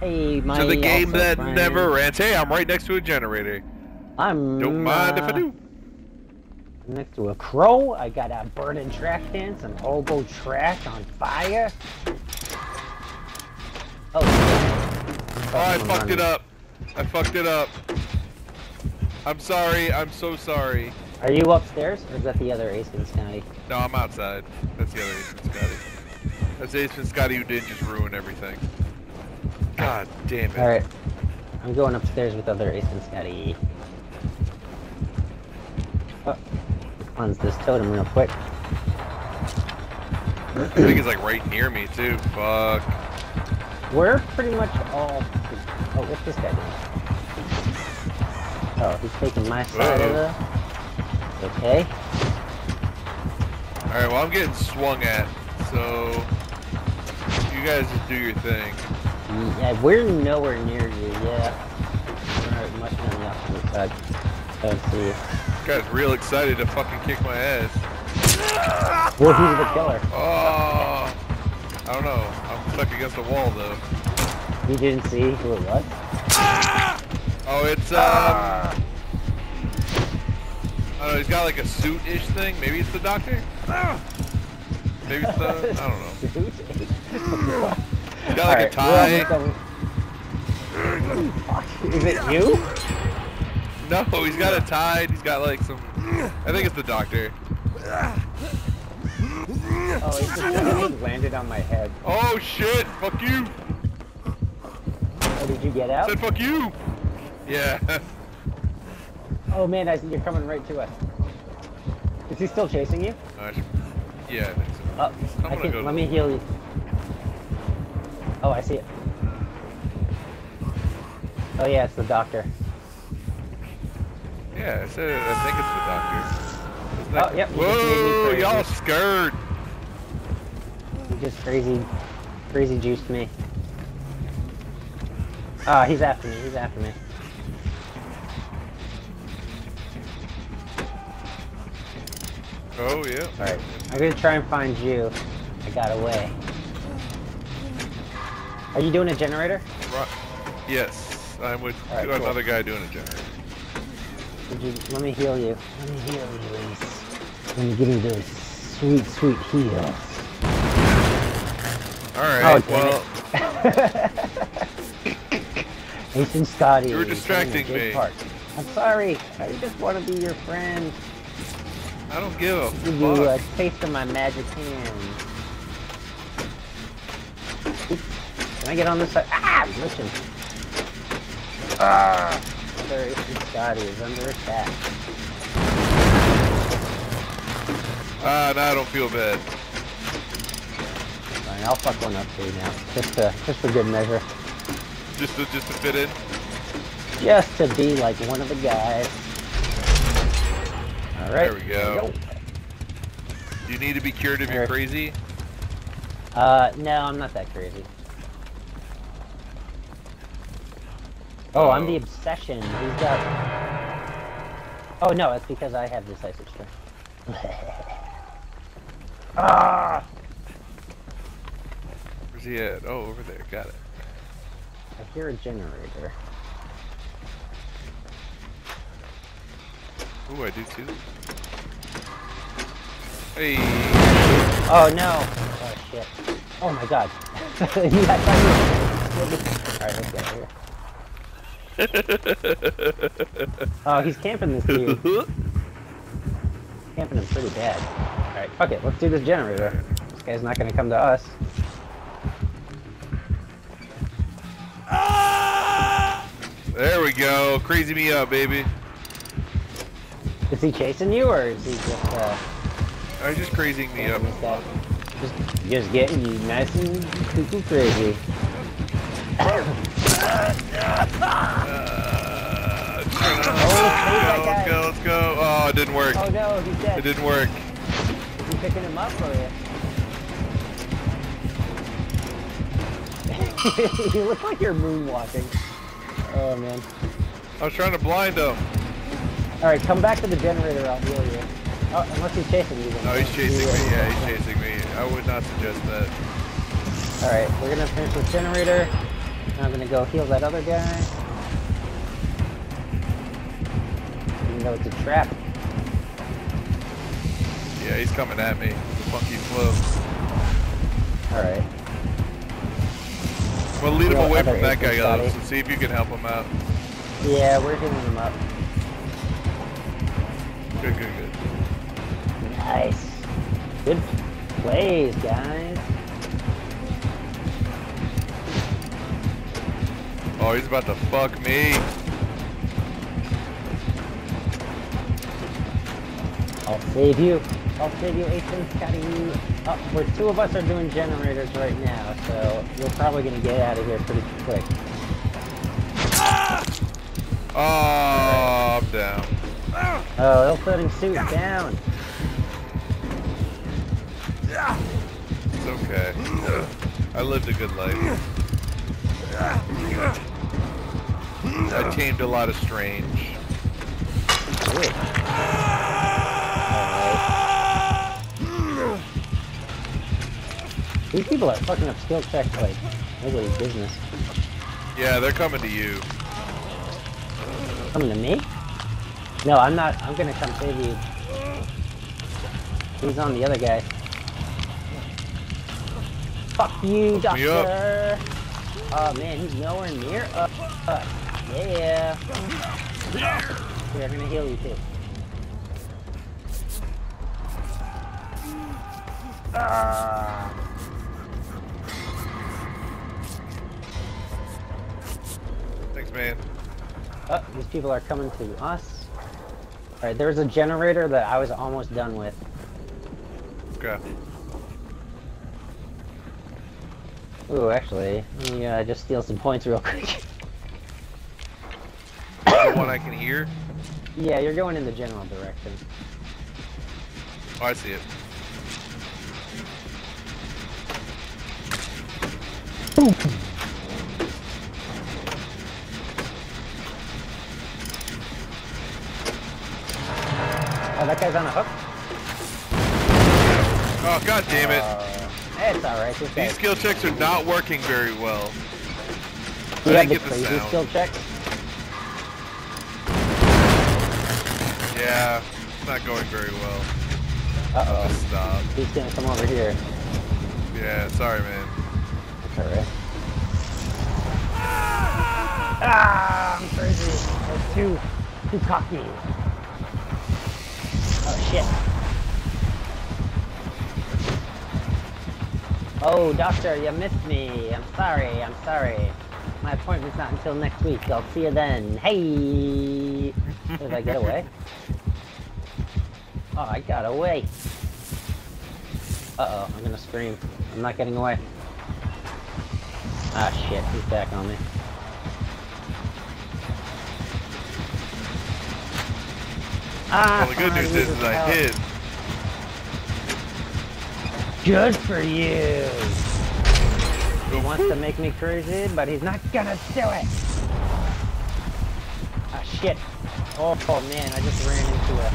Hey, my to the game that friend. never ends. Hey, I'm right next to a generator. I'm Don't mind if I uh, do. Next to a crow, I got a burning trash can, some hobo trash on fire. Oh, Oh, I fucked it up. I fucked it up. I'm sorry. I'm so sorry. Are you upstairs, or is that the other Ace Visconti? No, I'm outside. That's the other Ace Visconti. That's Ace Visconti who didn't just ruin everything. God damn it. Alright. I'm going upstairs with other Ace Visconti. Oh, cleanse this totem real quick. I think it's like right near me too. Fuck. We're pretty much all. Oh, what's this guy doing? Oh, he's taking my side of the. Okay. Alright, well I'm getting swung at, so you guys just do your thing. Yeah, we're nowhere near you. Yeah. Alright, much on the opposite side. Don't see you. This guy's real excited to fucking kick my ass. Well, he's the killer. Oh, I don't know. I'm stuck against the wall though. You didn't see who it was? Ah. Oh, it's um. I don't know. He's got like a suit-ish thing. Maybe it's the doctor. Ah. Maybe it's the. I don't know. Got like a tie. we're almost done. Is it you? No, he's got a tie. He's got like some. I think it's the doctor. Oh, it's the grenade landed on my head. Oh shit! Fuck you! Oh, did you get out? Said fuck you! Yeah. Oh man, I you're coming right to us. Is he still chasing you? I should- yeah. I think so. Uh, oh, can, go let me heal you. Oh, I see it. Oh yeah, it's the doctor. Yeah, I said. I think it's the doctor. Oh, yep, you just made me Whoa! Y'all scared. He just crazy, crazy juiced me. Ah, he's after me. He's after me. Oh yeah. All right, I'm gonna try and find you. I got away. Are you doing a generator? Right. Yes, I'm with right, cool. another guy doing a generator. You, let me heal you. Let me heal you, Ace. Let me give you those sweet, sweet heals. All right. Oh, well, Ace Visconti. You were distracting me. part. I'm sorry. I just want to be your friend. I don't give a Give you uh, a taste of my magic hand. Can I get on this side? Ah, listen. Ah, Ace Visconti is under attack. Ah, now I don't feel bad. Fine, I'll fuck one up too now, just to, just for good measure. Just to just to fit in. Just to be like one of the guys. Alright. There we go. Do you need to be cured if you're crazy? Uh, no, I'm not that crazy. Oh, I'm the obsession. He's got... Oh, no, it's because I have decisive strike. ah! Where's he at? Oh, over there. Got it. I hear a generator. Ooh, I do too. Hey. Oh, no! Oh, shit. Oh, my God. you got Alright, let's get out of here. Oh, he's camping this dude. Camping him pretty bad. Alright, fuck it, let's do this generator. This guy's not gonna come to us. there we go. Crazy me up, baby. Is he chasing you, or is he just, uh, I just crazing me up. camping his guy? Just, just getting you nice and cuckoo crazy. Oh, let's go, let's go, let's go. Oh, it didn't work. Oh no, he's dead. It didn't work. Is he picking him up for you? you look like you're moonwalking. Oh man. I was trying to blind him. Alright, come back to the generator, I'll heal you. Oh, unless he's chasing you then. No, he's chasing me. Yeah, he's chasing me. I would not suggest that. Alright, we're gonna finish this generator. I'm gonna go heal that other guy. Though it's a trap. Yeah, he's coming at me. Funky flow. Alright. Well, lead him away from that guy, Alex, and see if you can help him out. Yeah, we're healing him up. Good, good, good. Nice. Good plays, guys. Oh, he's about to fuck me. I'll save you. I'll save you, Ethan. Scotty. Oh, uh, we're two of us are doing generators right now, so we're probably gonna get out of here pretty quick. Oh, I'm down. Oh, ill-fitting suit down. It's okay. I lived a good life. I tamed a lot of strange. Good. These people are fucking up skill checks like nobody's business. Yeah, they're coming to you. Coming to me? No, I'm not. I'm gonna come save you. He's on the other guy. Fuck you, Hook doctor! Oh man, he's nowhere near us. Yeah. Here, I'm gonna heal you too. Ah. Man. Oh, these people are coming to us. Alright, there's a generator that I was almost done with. Okay. Ooh, actually, let me uh, just steal some points real quick. The one I can hear. yeah, you're going in the general direction. Oh, I see it. Oh, that guy's on a hook? Oh, god damn it. Uh, it's alright, guy. These skill checks are not working very well. Do you I have the get the skill checks? Yeah, it's not going very well. Uh-oh. Stop. He's gonna come over here. Yeah, sorry, man. That's alright. Ah, I'm crazy. There's two, two cocky. Oh shit. Oh, doctor, you missed me. I'm sorry, I'm sorry. My appointment's not until next week. I'll see you then. Hey! Did I get away? Oh, I got away. Uh-oh, I'm gonna scream. I'm not getting away. Ah, shit, he's back on me. Ah, Well, the good news is, is I hid. Good for you. He wants to make me crazy, but he's not gonna do it. Ah, shit. Oh, oh, man, I just ran into a...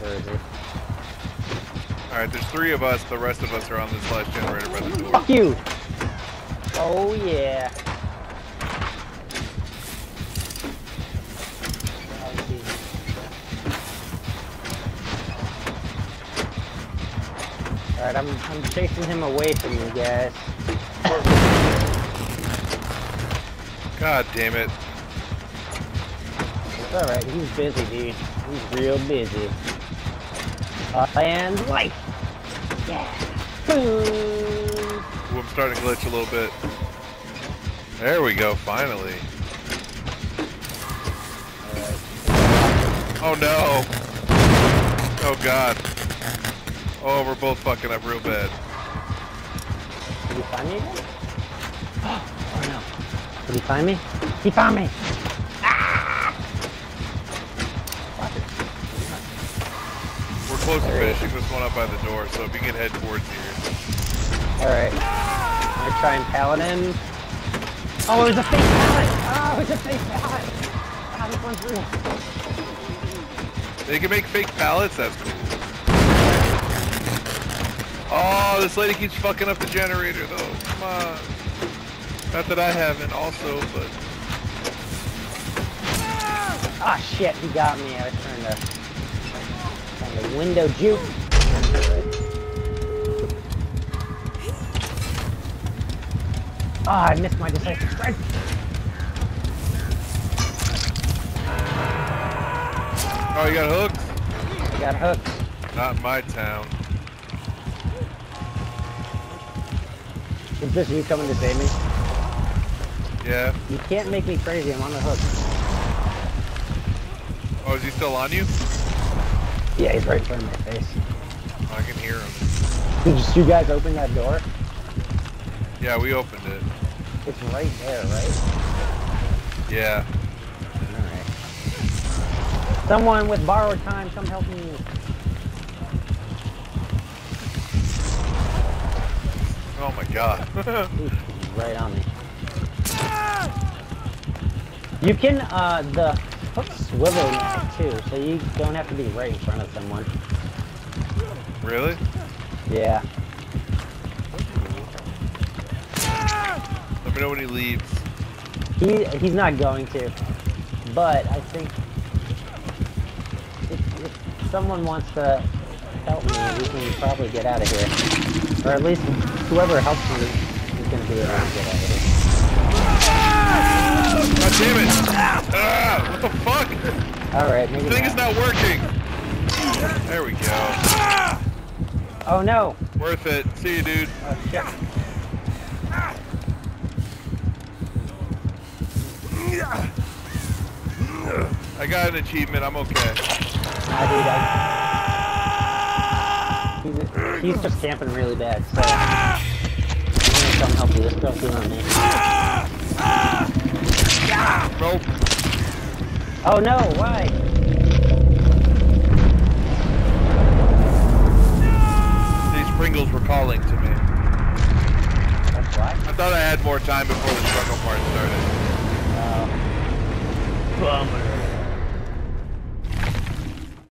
Where is he? Alright, there's three of us. The rest of us are on this last generator by the door. Fuck you! Oh, yeah. Alright, I'm, I'm chasing him away from you guys. God damn it. It's alright, he's busy, dude. He's real busy. Uh, and life! Yeah! Boom! Ooh, I'm starting to glitch a little bit. There we go, finally. Oh no! Oh god. Oh, we're both fucking up real bad. Did he find me again? Oh no. Did he find me? He found me! Ah! We're close to finishing this one up by the door, so if you can head towards here. Alright. I'm gonna try and paladin. Oh, it was a fake pallet! Oh, it was a fake pallet! Ah, this one's real. They can make fake pallets, that's cool. Oh, this lady keeps fucking up the generator though. Come on. Not that I haven't also, but Ah, shit, he got me. I trying to, trying to window juke. Ah, I missed my decisive strike. oh, you got hooked? I got hooked. Not in my town. Is this you coming to save me? Yeah. You can't make me crazy. I'm on the hook. Oh, is he still on you? Yeah, he's right in front of my face. I can hear him. Did you, you guys open that door? Yeah, we opened it. It's right there, right? Yeah. Alright. Someone with borrowed time, come help me. Oh my god. He's right on me. You can, uh, the hook swivel now too, so you don't have to be right in front of someone. really? Yeah. Let me know when he leaves. He, he's not going to. But I think if, if someone wants to help me, we can probably get out of here. Or at least whoever helps me is going to be able to get out of here. God damn it! Ah, what the fuck? Alright, maybe The thing is not. not working. There we go. Oh no! Worth it. See you, dude. Oh shit. I got an achievement. I'm okay. I do that. He's, he's just camping really bad, so... I'm gonna come help you. This girl's doing on me. Nope. Oh no, why? These Pringles were calling to me. That's why? I thought I had more time before the struggle part started. Uh, bummer.